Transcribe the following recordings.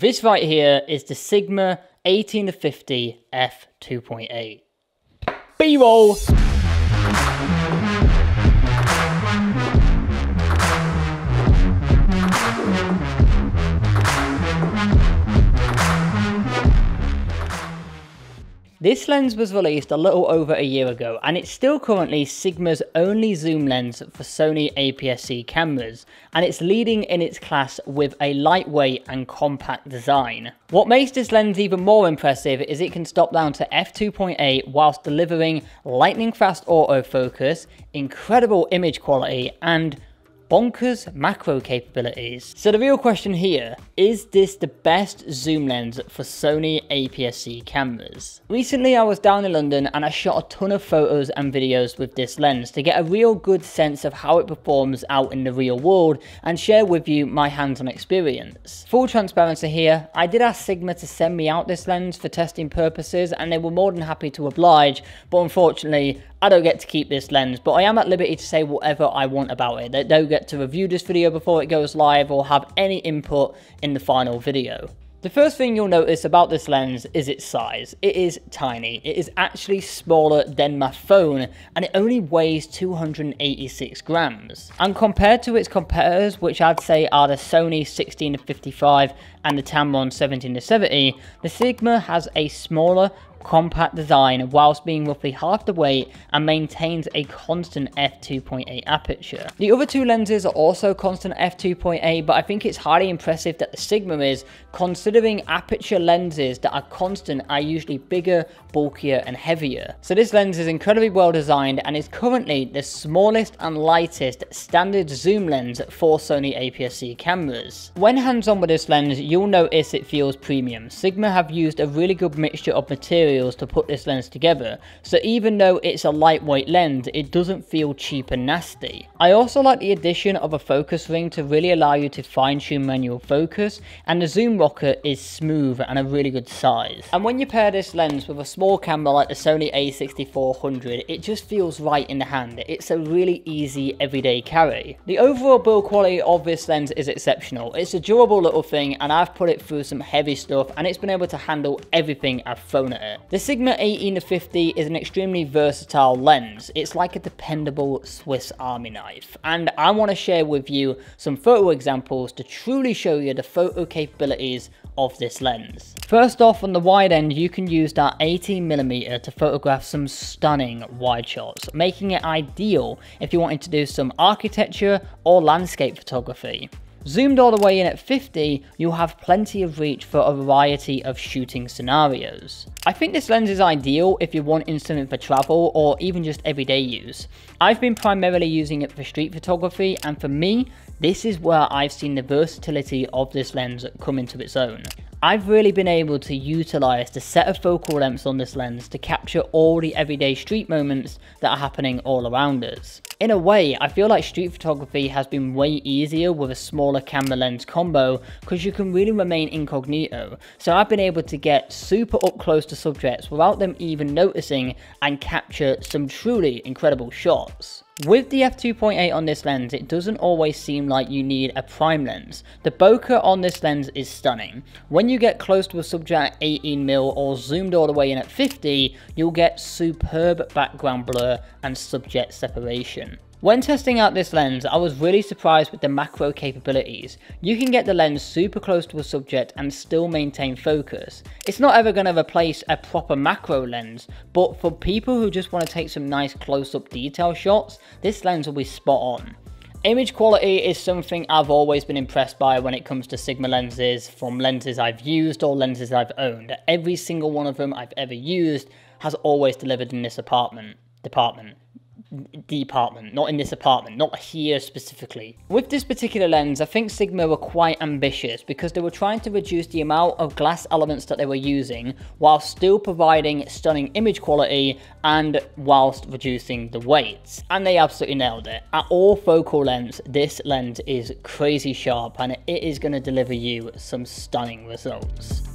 This right here is the Sigma 18-50 f2.8. B-roll! This lens was released a little over a year ago and it's still currently Sigma's only zoom lens for Sony APS-C cameras and it's leading in its class with a lightweight and compact design. What makes this lens even more impressive is it can stop down to f2.8 whilst delivering lightning fast autofocus, incredible image quality and bonkers macro capabilities. So the real question here, is this the best zoom lens for Sony APS-C cameras? Recently I was down in London and I shot a ton of photos and videos with this lens to get a real good sense of how it performs out in the real world and share with you my hands-on experience. Full transparency here, I did ask Sigma to send me out this lens for testing purposes and they were more than happy to oblige, but unfortunately I don't get to keep this lens, but I am at liberty to say whatever I want about it. They don't get to review this video before it goes live or have any input in the final video. The first thing you'll notice about this lens is its size. It is tiny. It is actually smaller than my phone and it only weighs 286 grams. And compared to its competitors, which I'd say are the Sony 16-55 and the Tamron 17-70, the Sigma has a smaller compact design whilst being roughly half the weight and maintains a constant f2.8 aperture. The other two lenses are also constant f2.8 but I think it's highly impressive that the Sigma is considering aperture lenses that are constant are usually bigger, bulkier and heavier. So this lens is incredibly well designed and is currently the smallest and lightest standard zoom lens for Sony APS-C cameras. When hands on with this lens you'll notice it feels premium. Sigma have used a really good mixture of materials to put this lens together, so even though it's a lightweight lens, it doesn't feel cheap and nasty. I also like the addition of a focus ring to really allow you to fine tune manual focus, and the zoom rocker is smooth and a really good size. And when you pair this lens with a small camera like the Sony a6400, it just feels right in the hand. It's a really easy everyday carry. The overall build quality of this lens is exceptional. It's a durable little thing and I've put it through some heavy stuff and it's been able to handle everything I've thrown at it. The Sigma 18-50 is an extremely versatile lens. It's like a dependable Swiss army knife. And I want to share with you some photo examples to truly show you the photo capabilities of this lens. First off, on the wide end, you can use that 18mm to photograph some stunning wide shots, making it ideal if you wanted to do some architecture or landscape photography. Zoomed all the way in at 50, you'll have plenty of reach for a variety of shooting scenarios. I think this lens is ideal if you want instrument for travel or even just everyday use. I've been primarily using it for street photography and for me, this is where I've seen the versatility of this lens come into its own. I've really been able to utilize the set of focal lengths on this lens to capture all the everyday street moments that are happening all around us. In a way, I feel like street photography has been way easier with a smaller camera lens combo because you can really remain incognito. So I've been able to get super up close to subjects without them even noticing and capture some truly incredible shots. With the f2.8 on this lens, it doesn't always seem like you need a prime lens. The bokeh on this lens is stunning. When you get close to a subject at 18mm or zoomed all the way in at 50, you'll get superb background blur and subject separation. When testing out this lens, I was really surprised with the macro capabilities. You can get the lens super close to a subject and still maintain focus. It's not ever going to replace a proper macro lens, but for people who just want to take some nice close-up detail shots, this lens will be spot on. Image quality is something I've always been impressed by when it comes to Sigma lenses, from lenses I've used or lenses I've owned. Every single one of them I've ever used has always delivered in this apartment department department, not in this apartment, not here specifically. With this particular lens, I think Sigma were quite ambitious because they were trying to reduce the amount of glass elements that they were using while still providing stunning image quality and whilst reducing the weight. And they absolutely nailed it. At all focal lengths, this lens is crazy sharp and it is going to deliver you some stunning results.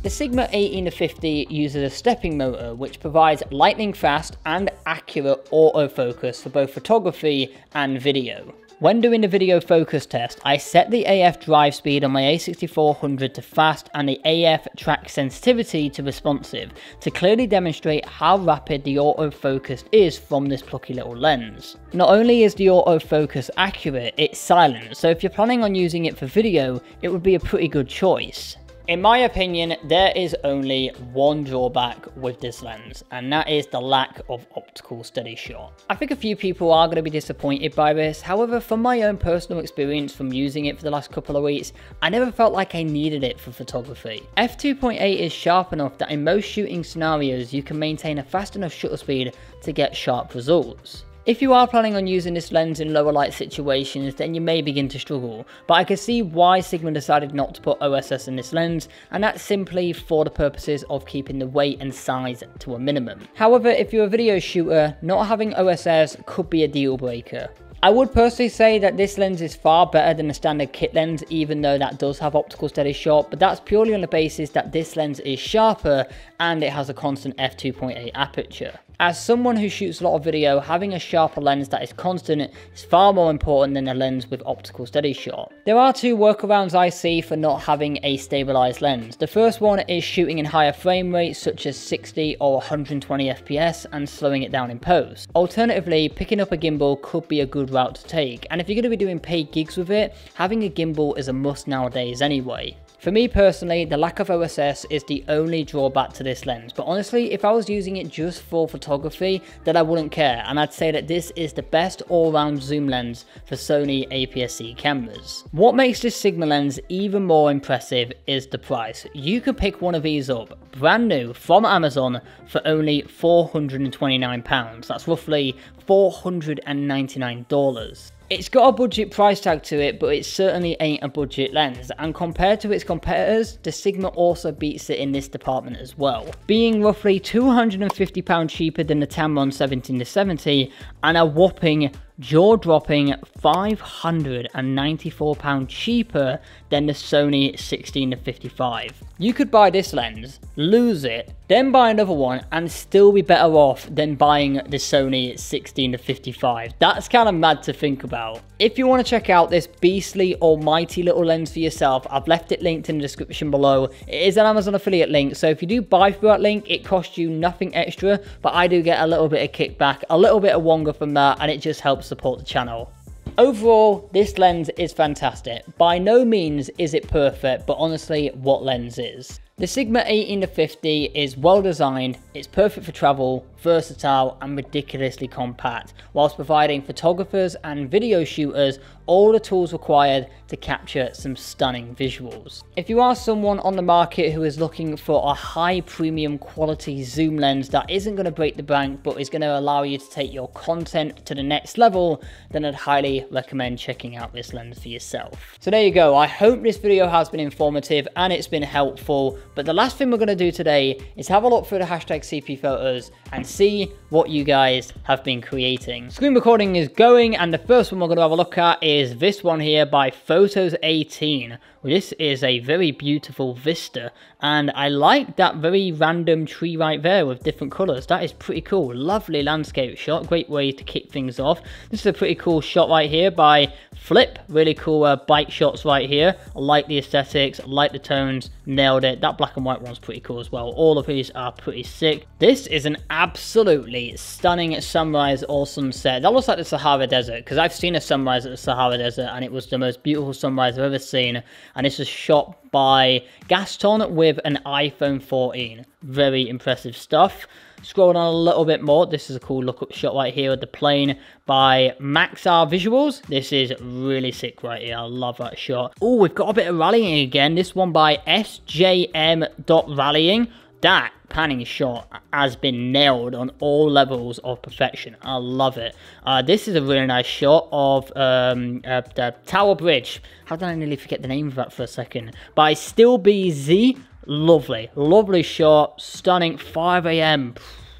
The Sigma 18-50 uses a stepping motor which provides lightning fast and accurate autofocus for both photography and video. When doing the video focus test, I set the AF drive speed on my a6400 to fast and the AF track sensitivity to responsive to clearly demonstrate how rapid the autofocus is from this plucky little lens. Not only is the autofocus accurate, it's silent, so if you're planning on using it for video, it would be a pretty good choice. In my opinion, there is only one drawback with this lens, and that is the lack of optical steady shot. I think a few people are going to be disappointed by this, however, from my own personal experience from using it for the last couple of weeks, I never felt like I needed it for photography. f2.8 is sharp enough that in most shooting scenarios you can maintain a fast enough shutter speed to get sharp results. If you are planning on using this lens in lower light situations, then you may begin to struggle, but I can see why Sigma decided not to put OSS in this lens, and that's simply for the purposes of keeping the weight and size to a minimum. However, if you're a video shooter, not having OSS could be a deal breaker. I would personally say that this lens is far better than the standard kit lens even though that does have optical steady shot but that's purely on the basis that this lens is sharper and it has a constant f2.8 aperture. As someone who shoots a lot of video, having a sharper lens that is constant is far more important than a lens with optical steady shot. There are two workarounds I see for not having a stabilized lens. The first one is shooting in higher frame rates such as 60 or 120 FPS and slowing it down in post. Alternatively, picking up a gimbal could be a good route to take and if you're going to be doing paid gigs with it, having a gimbal is a must nowadays anyway. For me personally, the lack of OSS is the only drawback to this lens, but honestly, if I was using it just for photography, then I wouldn't care, and I'd say that this is the best all-round zoom lens for Sony APS-C cameras. What makes this Sigma lens even more impressive is the price. You can pick one of these up, brand new, from Amazon for only £429, that's roughly $499. It's got a budget price tag to it, but it certainly ain't a budget lens, and compared to its competitors, the Sigma also beats it in this department as well, being roughly £250 cheaper than the Tamron 17-70 and a whopping jaw-dropping £594 cheaper than the Sony 16-55. You could buy this lens, lose it, then buy another one and still be better off than buying the Sony 16-55. That's kind of mad to think about. If you want to check out this beastly almighty little lens for yourself, I've left it linked in the description below. It is an Amazon affiliate link, so if you do buy through that link, it costs you nothing extra, but I do get a little bit of kickback, a little bit of wonga from that, and it just helps support the channel. Overall, this lens is fantastic. By no means is it perfect, but honestly, what lens is? The Sigma 18-50 is well designed, it's perfect for travel, versatile and ridiculously compact, whilst providing photographers and video shooters all the tools required to capture some stunning visuals. If you are someone on the market who is looking for a high premium quality zoom lens that isn't going to break the bank but is going to allow you to take your content to the next level, then I'd highly recommend checking out this lens for yourself. So there you go, I hope this video has been informative and it's been helpful, but the last thing we're going to do today is have a look through the hashtag CP photos and see what you guys have been creating. Screen recording is going and the first one we're going to have a look at is this one here by Photos 18. This is a very beautiful vista and I like that very random tree right there with different colours. That is pretty cool. Lovely landscape shot. Great way to kick things off. This is a pretty cool shot right here by Flip. Really cool uh, bike shots right here. I like the aesthetics. I like the tones. Nailed it. That black and white one's pretty cool as well. All of these are pretty sick. This is an absolutely stunning sunrise or sunset. That looks like the Sahara Desert because I've seen a sunrise at the Sahara Desert and it was the most beautiful sunrise I've ever seen and this is shot by Gaston with an iPhone 14. Very impressive stuff. Scrolling on a little bit more, this is a cool look-up shot right here of the plane by Maxar Visuals. This is really sick right here. I love that shot. Oh, we've got a bit of rallying again. This one by SJM.rallying that panning shot has been nailed on all levels of perfection. I love it. Uh, this is a really nice shot of um, uh, the Tower Bridge. How did I nearly forget the name of that for a second? By Still BZ. Lovely, lovely shot. Stunning. 5 a.m.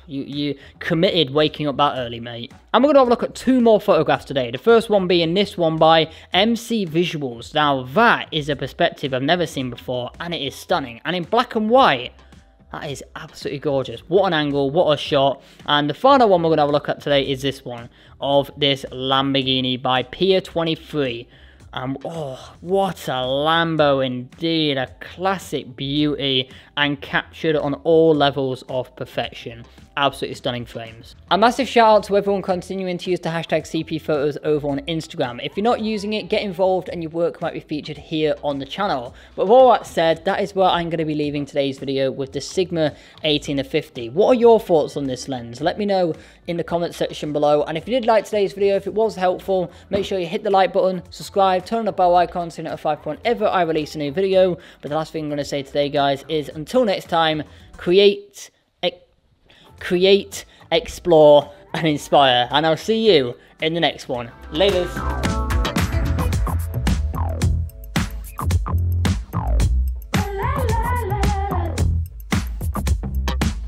You, you committed waking up that early, mate. And we're going to have a look at two more photographs today. The first one being this one by MC Visuals. Now, that is a perspective I've never seen before, and it is stunning. And in black and white, That is absolutely gorgeous. What an angle, what a shot. And the final one we're going to have a look at today is this one of this Lamborghini by Pier 23. Um, oh, what a Lambo indeed. A classic beauty and captured on all levels of perfection. Absolutely stunning frames. A massive shout out to everyone continuing to use the hashtag CP Photos over on Instagram. If you're not using it, get involved and your work might be featured here on the channel. But with all that said, that is where I'm going to be leaving today's video with the Sigma 18-50. What are your thoughts on this lens? Let me know in the comment section below. And if you did like today's video, if it was helpful, make sure you hit the like button, subscribe, turn on the bell icon so you're notified whenever I release a new video. But the last thing I'm going to say today, guys, is until next time, create, create, explore, and inspire. And I'll see you in the next one. Laters.